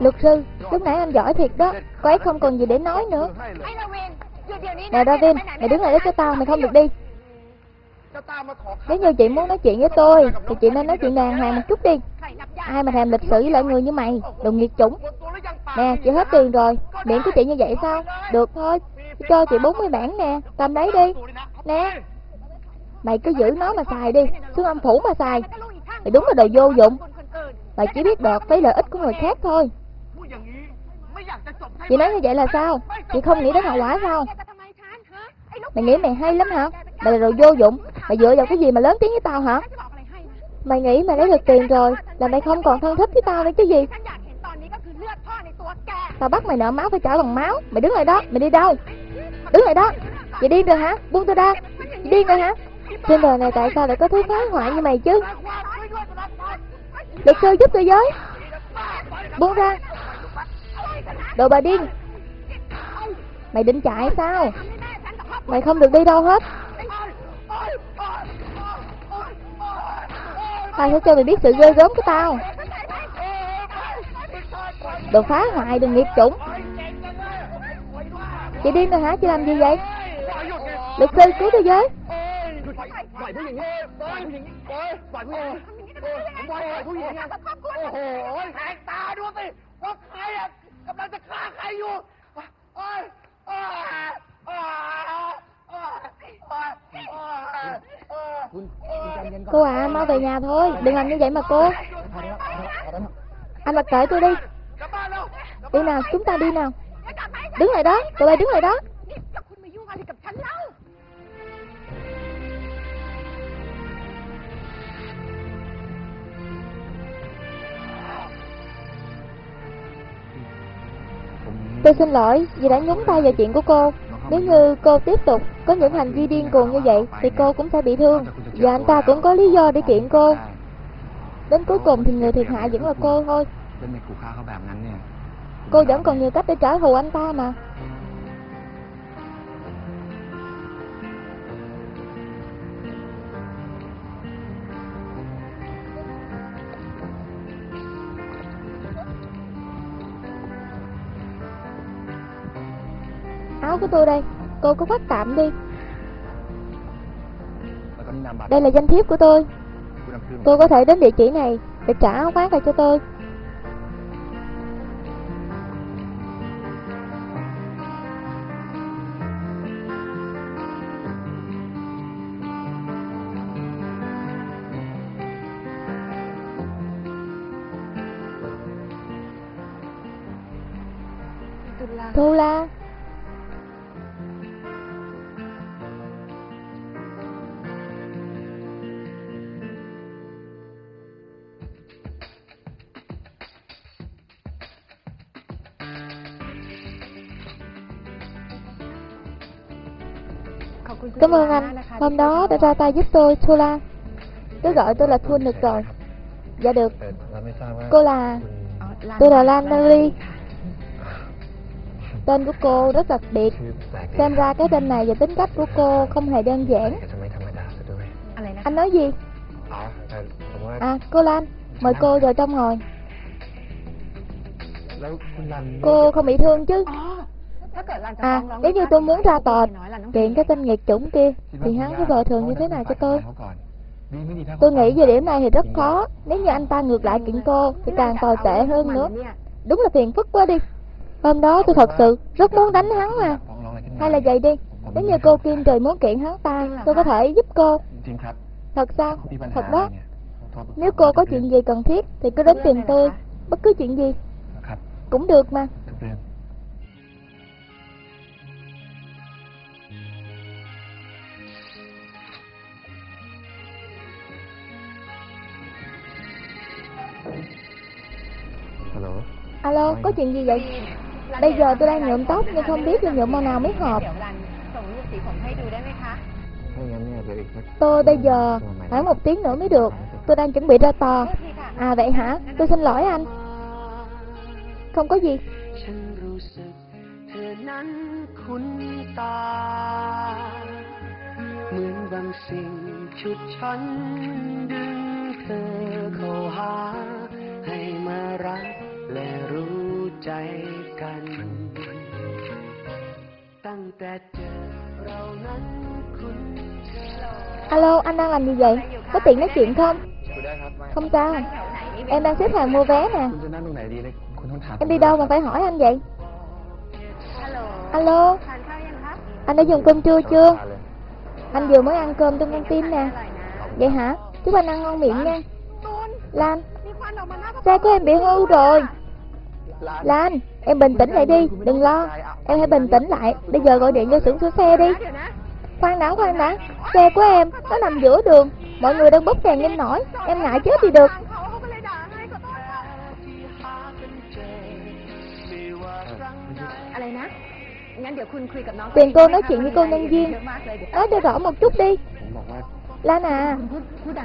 Luật sư, lúc nãy anh giỏi thiệt đó Cô ấy không còn gì để nói nữa. Nè Ravin, mày đứng lại đó cho tao, mày không được đi. Nếu như chị muốn nói chuyện với tôi Thì chị nên nói chuyện đàng hoàng một chút đi. Ai mà thèm lịch sử với lại người như mày Đồ nghiệt chủng. Nè, chị hết tiền rồi Miệng của chị như vậy sao? Được thôi, cho chị 40 bản nè Cầm lấy đi. Nè Mày cứ giữ nó mà xài đi Xuống âm phủ mà xài. Mày đúng là đồ vô dụng. Mày chỉ biết đoạt lấy lợi ích của người khác thôi. Chị nói như vậy là sao? Chị không nghĩ đến hậu quả sao? Mày nghĩ mày hay lắm hả? Mày là đồ vô dụng. Mày dựa vào cái gì mà lớn tiếng với tao hả? Mày nghĩ mày lấy được tiền rồi, Là mày không còn thân thích với tao nữa chứ gì? Tao bắt mày nợ máu phải trả bằng máu. Mày đứng lại đó, Mày đi đâu? Đứng lại đó. Chị điên rồi hả? Buông tôi ra. Chị điên rồi hả? Trên đời này tại sao lại có thứ phá hoại như mày chứ? Luật sư giúp tôi với. Buông ra. Đồ bà điên Mày định chạy sao? Mày không được đi đâu hết. Tao sẽ cho mày biết sự ghê gớm của tao. Đồ phá hoại đừng nghiệp chủng. Chị điên rồi hả? Chị làm gì vậy? Luật sư cứu tôi với Ông quay lại cái gì nha? Tao đua đi. Có cái ยผู้หญิงปล่อยปล่อยผู้หญิงปล่อยผู้หญิงโอ้โหแหกตาดูสิว่าใครอ่ะกำลังจะฆ่าใครอยู่โอ้ยโอ้ยโอ้ยโอ้ยโอ้ยโอ้ย คุณคุณใจเย็นก่อน Cô à mau về nhà thôi Đừng làm như vậy mà cô พอแล้วพอแล้วพอแล้ว Anh mặc kệ tôi đi กลับบ้านแล้ว Đi nào chúng ta đi nào Đứng lại đó Tụi bay đứng lại đó Tôi xin lỗi vì đã nhúng tay vào chuyện của cô. Nếu như cô tiếp tục có những hành vi điên cuồng như vậy thì cô cũng sẽ bị thương. Và anh ta cũng có lý do để kiện cô. Đến cuối cùng thì người thiệt hại vẫn là cô thôi. Cô vẫn còn nhiều cách để trả thù anh ta mà. áo của tôi đây. Cô cứ khoác tạm đi. Đây là danh thiếp của tôi. Cô có thể đến địa chỉ này Để trả áo khoác lại cho tôi. Thu La Cảm ơn anh, hôm đó đã ra tay giúp tôi, Thua Lan. Cứ gọi tôi là Thun được rồi. Dạ được. Cô là... Tôi là Lan Nali. Tên của cô rất đặc biệt. Xem ra cái tên này và tính cách của cô không hề đơn giản. Anh nói gì? À, cô Lan, mời cô vào trong ngồi. Cô không bị thương chứ? À, nếu như tôi muốn ra tòa kiện cái tên nghiệt chủng kia, thì hắn với vợ thường như thế nào cho tôi? Tôi nghĩ về điểm này thì rất khó. Nếu như anh ta ngược lại kiện cô, thì càng tồi tệ hơn nữa. Đúng là phiền phức quá đi. Hôm đó tôi thật sự rất muốn đánh hắn mà. Hay là vậy đi, nếu như cô Kim trời muốn kiện hắn ta, tôi có thể giúp cô. Thật sao? Thật đó. Nếu cô có chuyện gì cần thiết thì cứ đến tìm tôi, bất cứ chuyện gì. Cũng được mà. Alo, có chuyện gì vậy? Bây giờ tôi đang nhuộm tóc nhưng không biết là nhuộm màu nào mới hợp เดี๋ยวรันส่งรูปสีผมให้ดูได้ไหมคะ ถ้าอย่างนั้นเนี่ยเดี๋ยวอีกสัก Tôi bây giờ khoảng một tiếng nữa mới được Tôi đang chuẩn bị ra tòa โทษทีค่ะ À vậy hả? Tôi xin lỗi anh Không có gì ฉันรู้สึกเธอนั้นคุ้นตา เหมือนบางสิ่งชุดฉันดึงเธอเข้าหา ให้มารัก และรู้ ใจกัน ตั้งแต่เจอเรานั้นคุ้นเคย Alo, anh đang làm gì vậy? Có tiện nói chuyện không? คุยได้ครับไม่ Không sao. แถวไหนนี่ Em đang xếp hàng mua vé nè. คุณจะนั่งตรงไหนดีเลยคุณต้องถาม Em đi đâu mà phải hỏi anh vậy? ฮัลโหล Alo, ทานข้าวยังคะ anh đã dùng cơm trưa chưa? เลย Anh vừa mới ăn cơm trong căng tin nè. อร่อยนะ Vậy hả? Chúc anh ăn ngon miệng nha. ตูน Lan, มีควันออกมาหน้าประตู xe của em bị hư rồi. Lan em bình tĩnh lại đi Đừng lo. Em hãy bình tĩnh lại Bây giờ gọi điện cho xưởng sửa xe đi. Khoan đã khoan đã. Xe của em Nó nằm giữa đường. Mọi người đang bốc đèn lên nổi. Em ngại chết đi được. Tiền cô nói chuyện với cô nhân viên. Nói cho rõ một chút đi. Lan à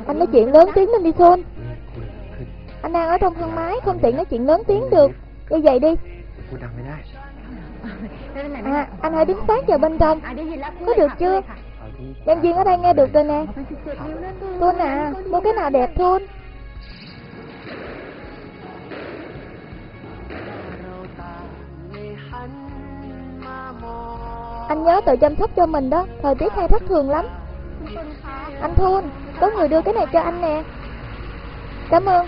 Anh nói chuyện lớn tiếng lên đi Thôn. Anh đang ở trong thang máy Không tiện nói chuyện lớn tiếng được đi vậy đi. À, anh hãy đứng sáng vào bên trong. Có được chưa? Nhân viên ở đây nghe được rồi nè. Thôn à, nè, mua cái nào đẹp thôn? Anh nhớ tự chăm sóc cho mình đó. Thời tiết hay thất thường lắm. Anh thun, có người đưa cái này cho anh nè. Cảm ơn.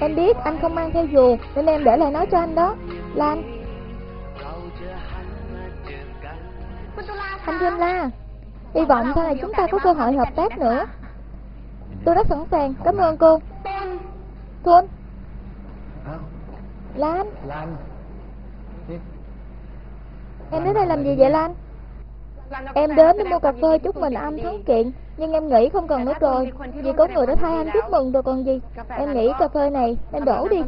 Em biết anh không mang theo dù Nên em để lại nói cho anh đó. Lan Anh. Thiên la Hy vọng sau này chúng ta có cơ hội hợp tác nữa. Tôi rất sẵn sàng. Cảm ơn cô. Thôn. Lan. Lan. Em đến đây làm gì vậy Lan? Em đến để mua cà phê chúc mừng anh thắng kiện, Nhưng em nghĩ không cần nữa rồi. Vì có người đã thay anh chúc mừng rồi còn gì. Em nghĩ cà phê này nên đổ đi.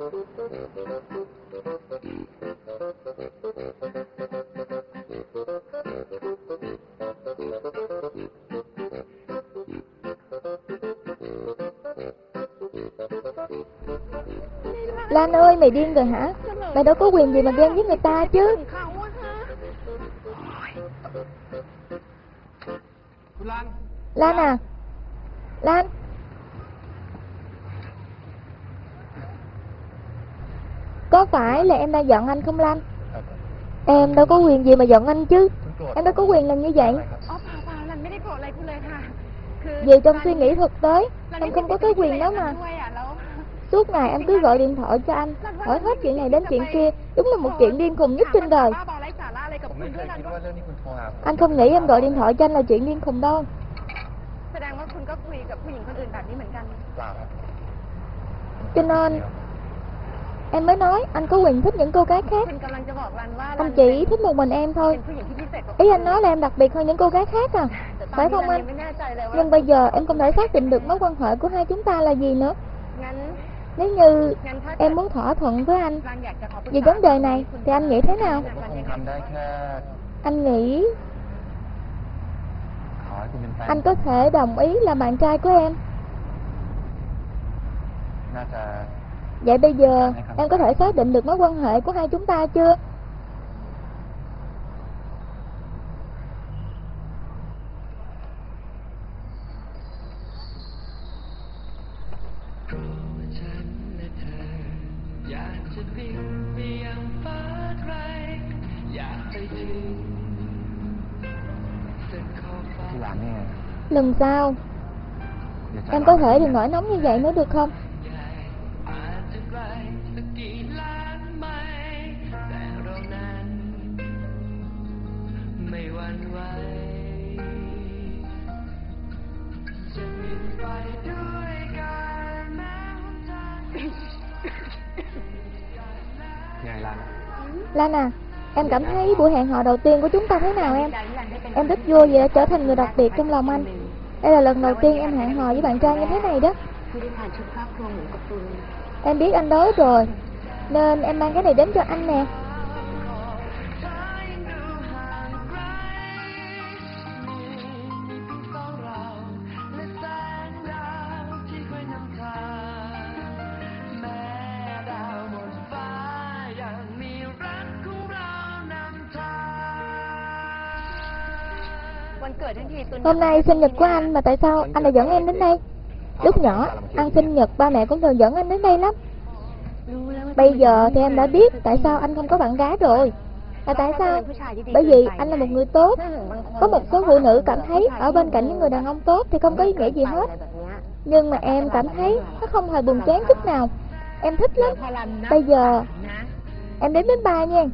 ต้น Lan ơi, mày điên rồi hả? Mày đâu có quyền gì mà ghen với người ta chứ. Lan à? Lan. Có phải là em đang giận anh không, Lan? Em đâu có quyền gì mà giận anh chứ. Em đâu có quyền làm như vậy. Vì trong suy nghĩ thực tế, Em không có cái quyền đó mà. Suốt ngày em cứ gọi điện thoại cho anh, Hỏi hết chuyện này đến chuyện kia, Đúng là một chuyện điên khùng nhất trên đời. Anh không nghĩ em gọi điện thoại cho anh là chuyện điên khùng đâu. Cho nên, Em mới nói, anh có quyền thích những cô gái khác. Anh chỉ thích một mình em thôi. Ý anh nói là em đặc biệt hơn những cô gái khác à? Phải không anh? Nhưng bây giờ em không thể xác định được mối quan hệ của hai chúng ta là gì nữa. Nếu như em muốn thỏa thuận với anh về vấn đề này thì anh nghĩ thế nào? Anh nghĩ anh có thể đồng ý là bạn trai của em. Vậy bây giờ em có thể xác định được mối quan hệ của hai chúng ta chưa? lần sau Em có thể đừng nổi nóng như vậy nữa được không? Lan à, em cảm thấy buổi hẹn hò đầu tiên của chúng ta thế nào em? Em rất vui vì đã trở thành người đặc biệt trong lòng anh. Đây là lần đầu tiên em hẹn hò với bạn trai như thế này đó. Em biết anh đói rồi, Nên em mang cái này đến cho anh nè. Hôm nay sinh nhật của anh mà tại sao anh lại dẫn em đến đây? Lúc nhỏ, ăn sinh nhật ba mẹ cũng thường dẫn anh đến đây lắm. Bây giờ thì em đã biết tại sao anh không có bạn gái rồi. Là tại sao? Bởi vì anh là một người tốt. Có một số phụ nữ cảm thấy ở bên cạnh những người đàn ông tốt thì không có ý nghĩa gì hết. Nhưng mà em cảm thấy nó không hề buồn chán chút nào. Em thích lắm. Bây giờ em đến bến ba nha.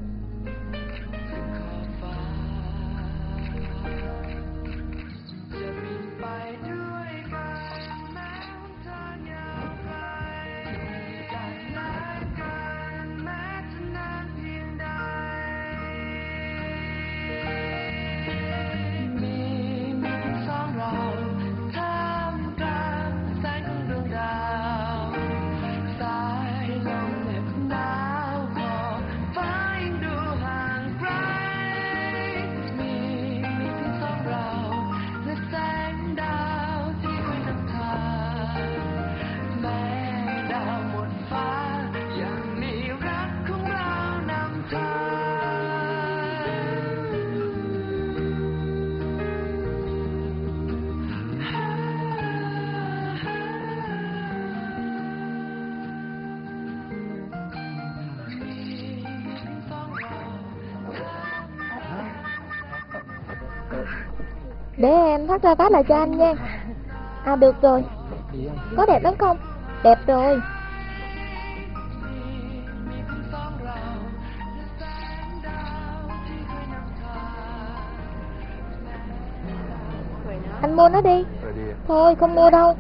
Để em thắt ra vá lại cho anh nha. À được rồi. Có đẹp lắm không? Đẹp rồi. Anh mua nó đi. Thôi, không mua đâu.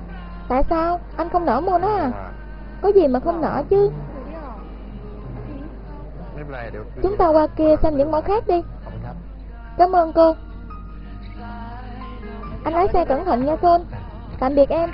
Tại sao? Anh không nỡ mua nó à? Có gì mà không nỡ chứ? Chúng ta qua kia xem những món khác đi. Cảm ơn cô. Anh lái xe cẩn thận nha Son. Tạm biệt em.